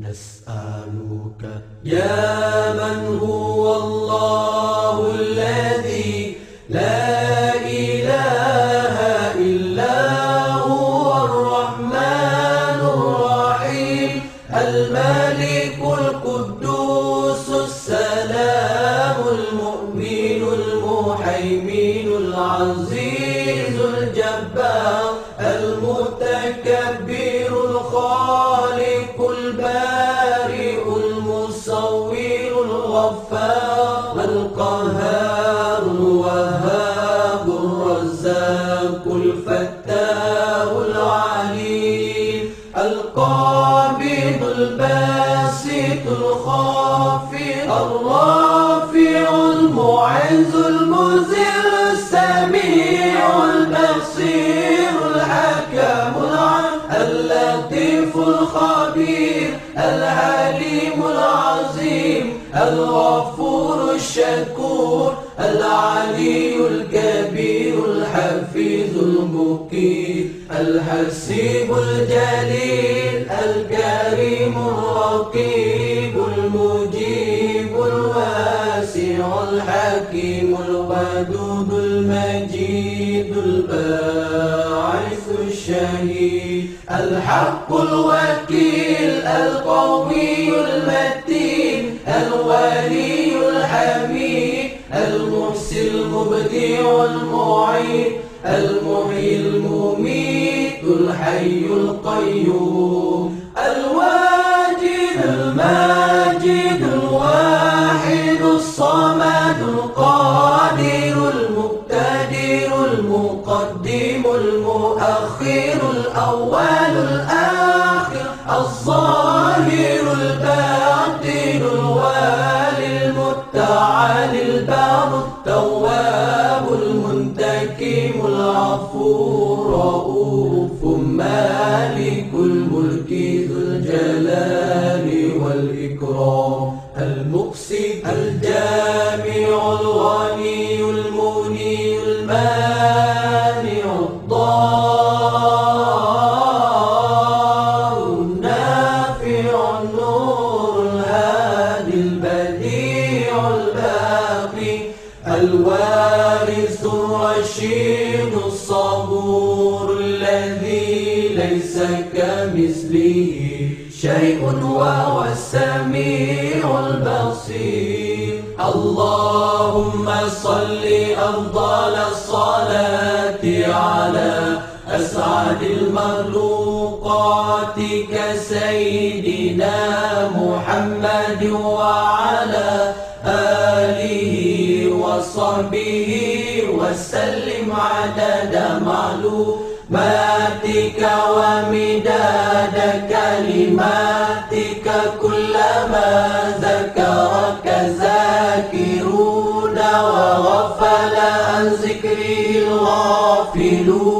نسألك يا من هو الله الغفار القهار الوهاب الرزاق الفتاه العليم القابض الباسط الخافض الرافع المعز المذل الخبير العليم العظيم الغفور الشكور العلي الكبير الحفيظ المقيم الحسيب الجليل الكريم الرقيب المجيب الواسع الحكيم الودود المجيد الباعث الشهيد. الحق الوكيل القوي المتين الولي الحميد المحسن المبدع المعيد المحيي المميت الحي القيوم. الواجد المقدم المؤخر الأول الآخر الظاهر الباطن الوالي المتعالي البار التواب المنتكم العفو رؤوف مالك الملك ذو الجلال والإكرام المقسط الجامع الغني الوارث الرشيد الصبور الذي ليس كمثله شيء وهو السميع البصير. اللهم صل أفضل الصلاة على أسعد المخلوقات كسيدنا محمد وعلى آله وصحبه وسلم عدد معلوماتك ومداد كلماتك كلما ذكرك ذاكرون وغفل عن ذكري الغافلون.